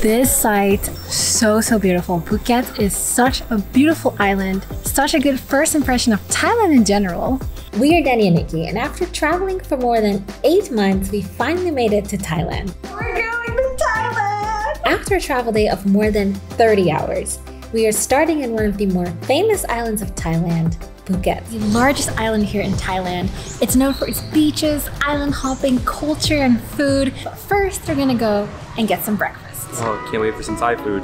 This site, so, so beautiful. Phuket is such a beautiful island, such a good first impression of Thailand in general. We are Denny and Nikki, and after traveling for more than eight months, we finally made it to Thailand. We're going to Thailand! After a travel day of more than 30 hours, we are starting in one of the more famous islands of Thailand, Phuket. The largest island here in Thailand. It's known for its beaches, island hopping, culture, and food. But first, we're gonna go and get some breakfast. Oh, can't wait for some Thai food.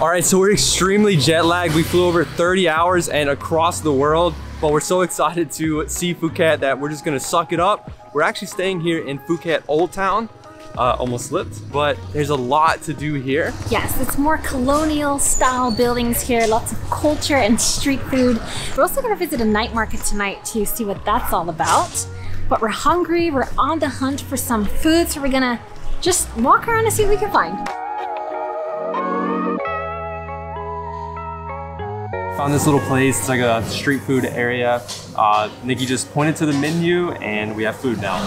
All right, so we're extremely jet lagged. We flew over 30 hours and across the world, but we're so excited to see Phuket that we're just gonna suck it up. We're actually staying here in Phuket Old Town. Uh, almost slipped, but there's a lot to do here. Yes, it's more colonial style buildings here, lots of culture and street food. We're also gonna visit a night market tonight to see what that's all about. But we're hungry, we're on the hunt for some food, so we're gonna just walk around and see what we can find. Found this little place, it's like a street food area. Uh, Nikki just pointed to the menu and we have food now.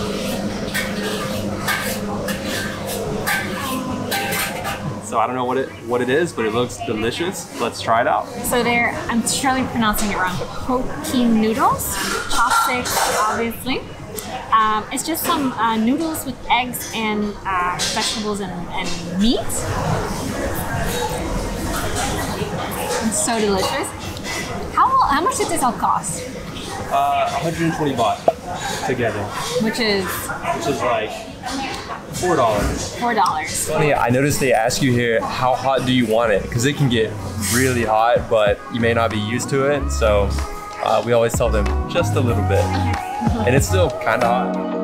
So I don't know what it what it is, but it looks delicious. Let's try it out. So they're, I'm surely pronouncing it wrong, poke noodles, chopsticks, obviously. Um, it's just some uh, noodles with eggs and uh, vegetables and, and meat. It's so delicious. How, how much did this all cost? Uh, 120 baht together, Which is which is like four dollars. four dollars. Funny, I noticed they ask you here, how hot do you want it? Because it can get really hot, but you may not be used to it. So uh, we always tell them just a little bit, and it's still kind of hot.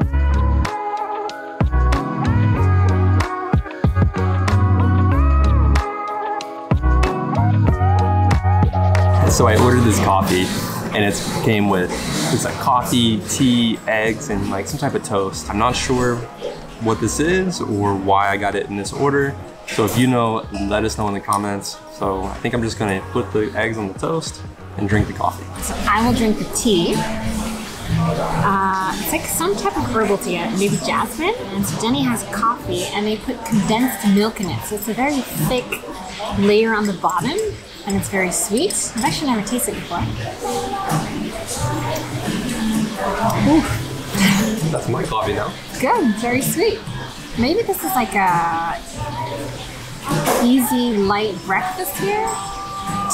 So I ordered this coffee, and it came with it's like coffee, tea, eggs, and like some type of toast. I'm not sure what this is or why I got it in this order. So if you know, let us know in the comments. So I think I'm just gonna put the eggs on the toast and drink the coffee. So I will drink the tea. Uh, it's like some type of herbal tea, maybe jasmine. And so Denny has coffee, and they put condensed milk in it. So it's a very thick layer on the bottom, and it's very sweet. I've actually never tasted it before. That's my coffee now. Good, very sweet. Maybe this is like a easy, light breakfast here.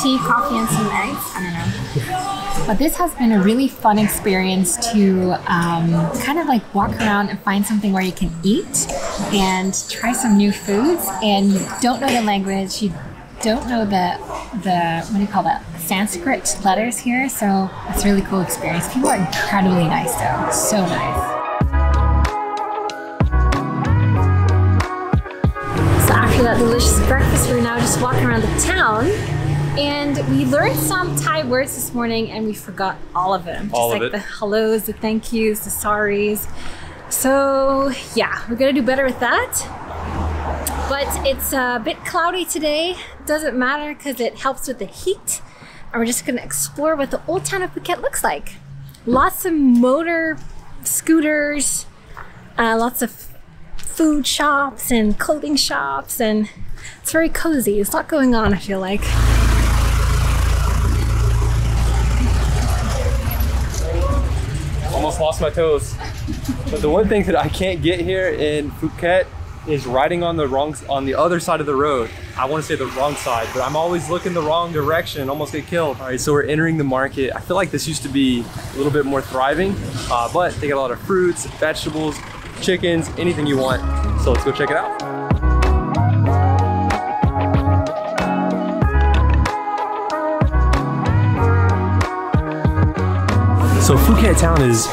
Tea, coffee, and some eggs. I don't know. But this has been a really fun experience to um, kind of like walk around and find something where you can eat and try some new foods. And you don't know the language, you don't know the the what do you call that Sanskrit letters here. So it's a really cool experience. People are incredibly nice though, so nice. That delicious breakfast, we're now just walking around the town. And we learned some Thai words this morning and we forgot all of them. Just of like it. the hellos, the thank yous, the sorries. So yeah, we're gonna do better with that. But it's a bit cloudy today. Doesn't matter because it helps with the heat. And we're just gonna explore what the old town of Phuket looks like. Lots of motor scooters, uh, lots of food shops and clothing shops, and it's very cozy. It's a lot going on, I feel like. Almost lost my toes. But the one thing that I can't get here in Phuket is riding on the wrong on the other side of the road. I want to say the wrong side, but I'm always looking the wrong direction and almost get killed. All right, so we're entering the market. I feel like this used to be a little bit more thriving, uh, but they got a lot of fruits, vegetables, chickens, anything you want. So let's go check it out. So Phuket town is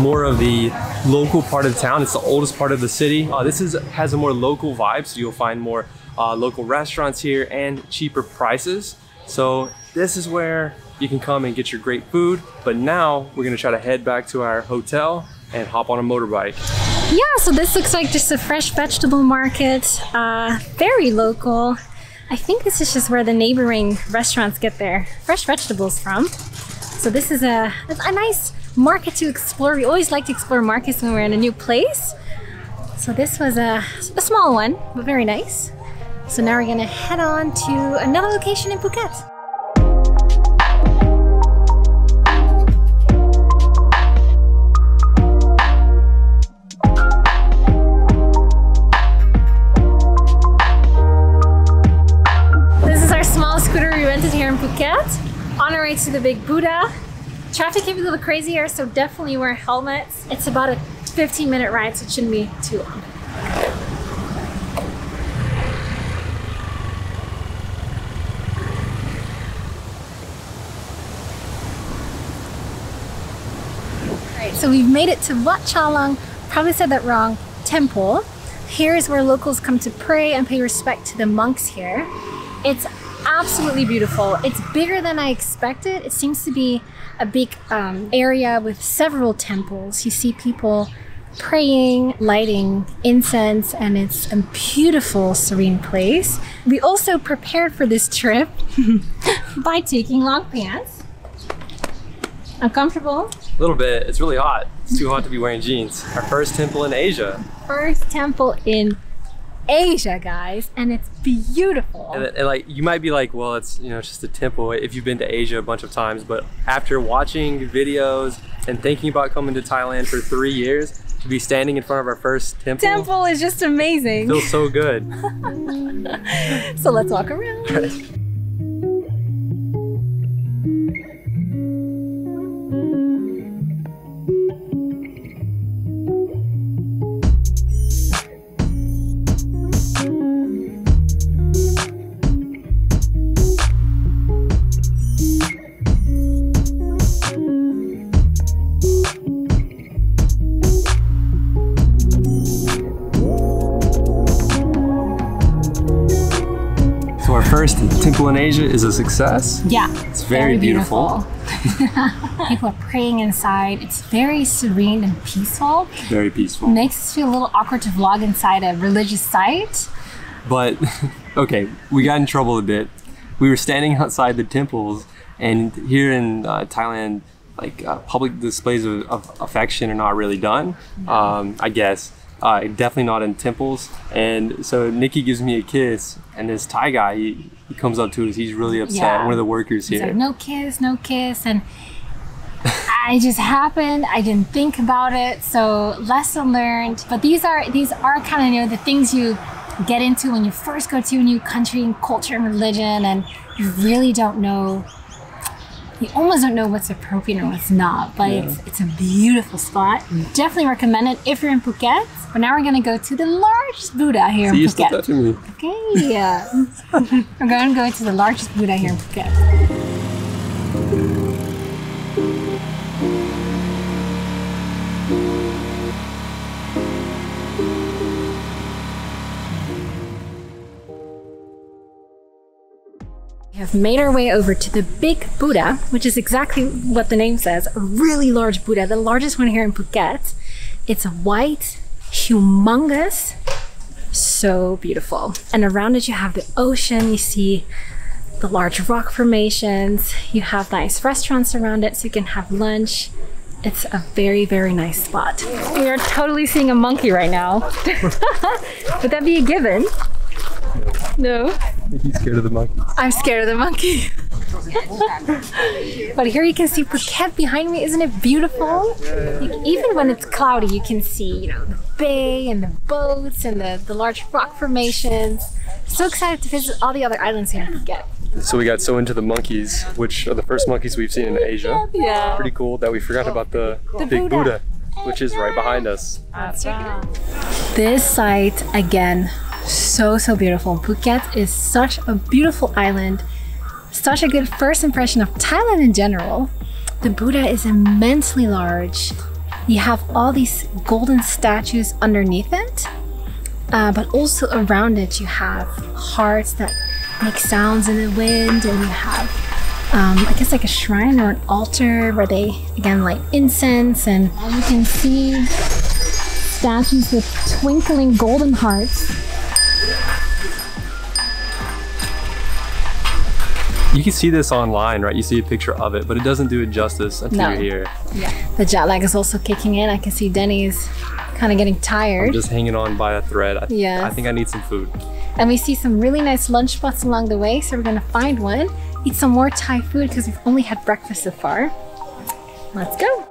more of the local part of the town. It's the oldest part of the city. Uh, this is has a more local vibe, so you'll find more uh, local restaurants here and cheaper prices. So this is where you can come and get your great food. But now we're gonna try to head back to our hotel and hop on a motorbike. Yeah, so this looks like just a fresh vegetable market, uh, very local. I think this is just where the neighboring restaurants get their fresh vegetables from. So this is a, a nice market to explore. We always like to explore markets when we're in a new place. So this was a, a small one, but very nice. So now we're gonna head on to another location in Phuket. Phuket. On our way to the Big Buddha. Traffic can be a little crazy here, so definitely wear helmets. It's about a 15 minute ride, so it shouldn't be too long. So we've made it to Wat Chalang, probably said that wrong, temple. Here is where locals come to pray and pay respect to the monks here. It's absolutely beautiful. It's bigger than I expected. It seems to be a big um, area with several temples. You see people praying, lighting incense, and it's a beautiful, serene place. We also prepared for this trip by taking long pants. Uncomfortable? A little bit. It's really hot. It's too hot to be wearing jeans. Our first temple in Asia. First temple in Asia, guys, and it's beautiful. And, and, like you might be like, well, it's you know it's just a temple if you've been to Asia a bunch of times. But after watching videos and thinking about coming to Thailand for three years, to be standing in front of our first temple, temple is just amazing. feels so good. so let's walk around. Asia is a success. Yeah, It's very, beautiful. People are praying inside. It's very serene and peaceful. Very peaceful. Makes us feel a little awkward to vlog inside a religious site. But okay, we got in trouble a bit. We were standing outside the temples, and here in uh, Thailand, like uh, public displays of, of affection are not really done. Um, I guess. Uh, definitely not in temples. And so Nikki gives me a kiss, and this Thai guy, he, he comes up to us. He's really upset. Yeah. One of the workers He's here. like, no kiss, no kiss. And I just happened. I didn't think about it. So lesson learned. But these are these are kind of you know the things you get into when you first go to a new country and culture and religion, and you really don't know. You almost don't know what's appropriate or what's not, but it's, it's a beautiful spot. Definitely recommend it if you're in Phuket. But now we're gonna go to the largest Buddha here See, in Phuket. touching me. Okay, yeah. we're going to go to the largest Buddha here in Phuket. Have made our way over to the big Buddha, which is exactly what the name says a really large Buddha, the largest one here in Phuket. It's white, humongous, so beautiful. And around it, you have the ocean, you see the large rock formations, you have nice restaurants around it so you can have lunch. It's a very, very nice spot. We are totally seeing a monkey right now. Would that be a given? No. He's scared of the monkey. I'm scared of the monkey. but here you can see Phuket behind me. Isn't it beautiful? Like, even when it's cloudy, you can see, you know, the bay and the boats and the, the large rock formations. So excited to visit all the other islands here in Phuket. So we got so into the monkeys, which are the first monkeys we've seen in Asia. Yeah. Pretty cool that we forgot about the, The big Buddha. Buddha, which is right behind us. This site, again, so, so beautiful. Phuket is such a beautiful island, such a good first impression of Thailand in general. The Buddha is immensely large. You have all these golden statues underneath it, uh, but also around it, you have hearts that make sounds in the wind, and you have um, I guess like a shrine or an altar where they again light incense and you can see statues with twinkling golden hearts. You can see this online, right? You see a picture of it, but it doesn't do it justice until No. you're here. Yeah. The jet lag is also kicking in. I can see Denny's kind of getting tired. I'm just hanging on by a thread. I, Yes. I think I need some food. And we see some really nice lunch spots along the way, so we're gonna find one, eat some more Thai food because we've only had breakfast so far. Let's go.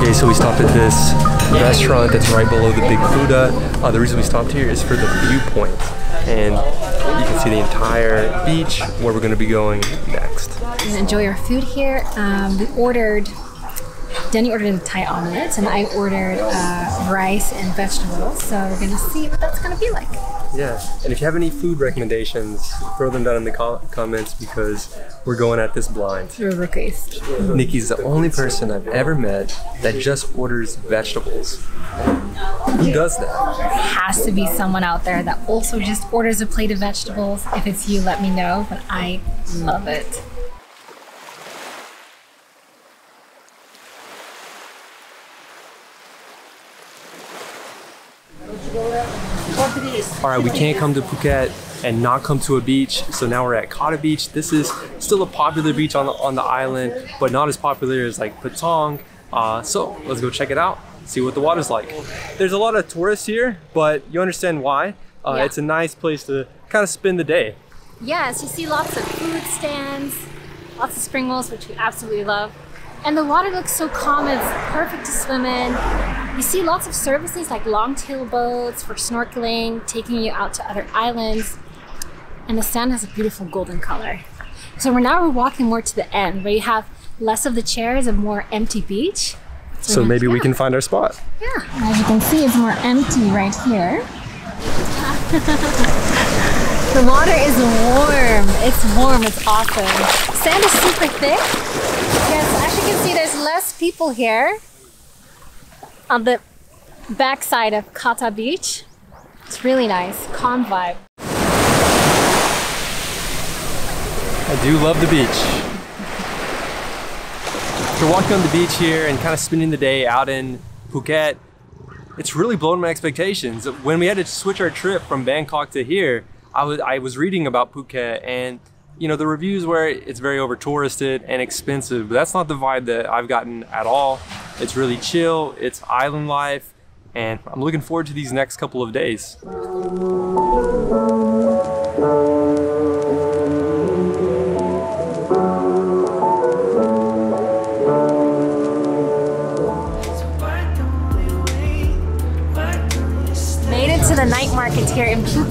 Okay, so we stopped at this restaurant that's right below the Big Buddha. Uh, the reason we stopped here is for the viewpoint. And you can see the entire beach where we're gonna be going next. Gonna enjoy our food here. Um, we ordered, Denny ordered a Thai omelet, and I ordered uh, rice and vegetables. So we're gonna see what that's gonna be like. Yeah, and if you have any food recommendations, throw them down in the co- comments because we're going at this blind. Through rookies. Nikki's the only person I've ever met that just orders vegetables. Who does that? Has to be someone out there that also just orders a plate of vegetables. If it's you, let me know. But I love it. All right, we can't come to Phuket and not come to a beach. So now we're at Kata Beach. This is still a popular beach on the, on the island, but not as popular as like Patong. Uh, so let's go check it out, see what the water's like. There's a lot of tourists here, but you understand why. Uh, Yeah. It's a nice place to kind of spend the day. Yes, you see lots of food stands, lots of spring rolls, which we absolutely love. And the water looks so calm, it's perfect to swim in. You see lots of services like long-tail boats for snorkeling, taking you out to other islands. And the sand has a beautiful golden color. So we're now we're walking more to the end where you have less of the chairs and more empty beach. So we're maybe we can find our spot. Yeah, as you can see, it's more empty right here. the water is warm. It's warm. It's awesome. Sand is super thick. People here on the backside of Kata Beach. It's really nice, calm vibe. I do love the beach. After walking on the beach here and kind of spending the day out in Phuket, it's really blown my expectations. When we had to switch our trip from Bangkok to here, I was I was reading about Phuket and you know the reviews where it's very over touristed and expensive, but that's not the vibe that I've gotten at all. It's really chill, it's island life, and I'm looking forward to these next couple of days.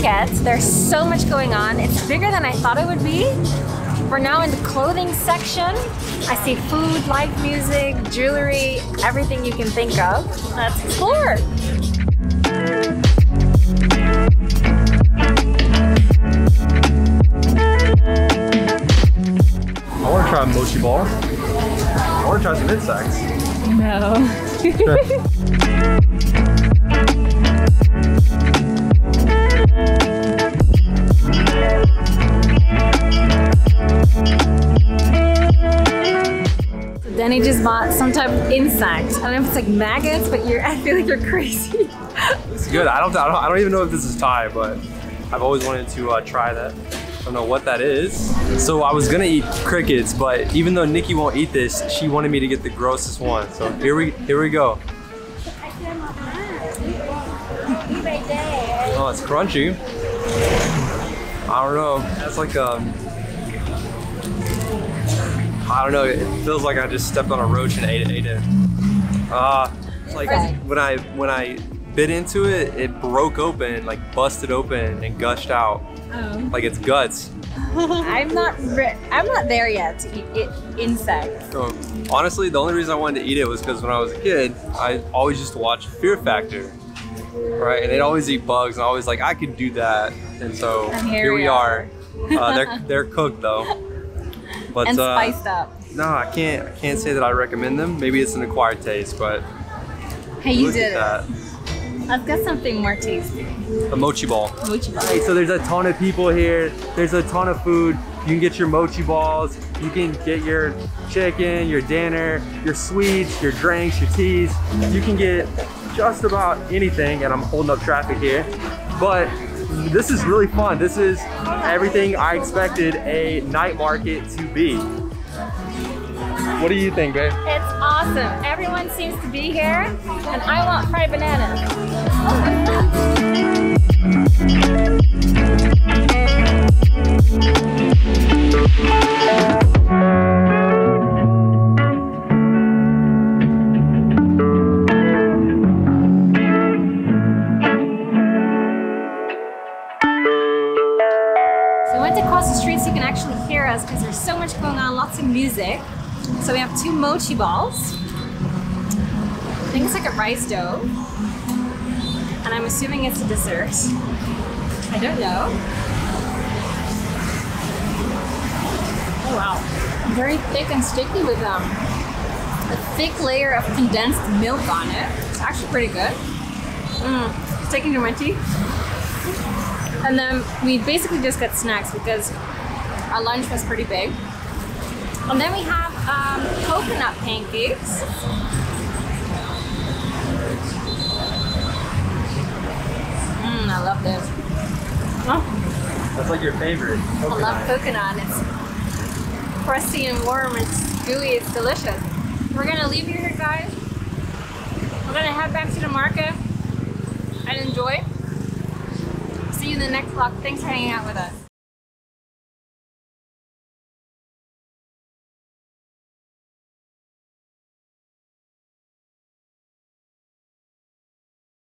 Here. There's so much going on. It's bigger than I thought it would be. We're now in the clothing section. I see food, live music, jewelry, everything you can think of. Let's explore. I want to try a mochi ball. I want to try some insects. No. Some type of insect. I don't know if it's like maggots, but you're I feel like you're crazy. It's good. I don't, I don't. I don't even know if this is Thai, but I've always wanted to uh, try that. I don't know what that is. So I was gonna eat crickets, but even though Nikki won't eat this, she wanted me to get the grossest one. So here we here we go. Oh, it's crunchy. I don't know. That's like um. I don't know. It feels like I just stepped on a roach and ate it. Ate it. Ah, it's like when I when I bit into it, it broke open, like busted open and gushed out, Oh. like it's guts. I'm not I'm not there yet to eat it, insects. So honestly, the only reason I wanted to eat it was because when I was a kid, I always used to watch Fear Factor, right? And they'd always eat bugs, and I was like, I could do that. And so And here we we are. Uh, they're they're cooked though. But And uh, up. no, I can't. I can't say that I recommend them. Maybe it's an acquired taste, but Hey, you did that. Let's get something more tasty. A mochi ball. Mochi ball. Hey, so there's a ton of people here. There's a ton of food. You can get your mochi balls. You can get your chicken, your dinner, your sweets, your drinks, your teas. You can get just about anything, and I'm holding up traffic here. But this is really fun. This is everything I expected a night market to be. What do you think, babe? It's awesome. Everyone seems to be here, and I want fried bananas. So we have two mochi balls. I think it's like a rice dough. And I'm assuming it's a dessert. I don't know. Oh wow. Very thick and sticky with um, a thick layer of condensed milk on it. It's actually pretty good. Mm, sticking to my teeth. And then we basically just got snacks because our lunch was pretty big. And then we have um, coconut pancakes. Mmm, I love this. Oh, That's like your favorite. I love coconut. It's crusty and warm. It's gooey. It's delicious. We're gonna leave you here, guys. We're gonna head back to the market and enjoy. See you in the next vlog. Thanks for hanging out with us.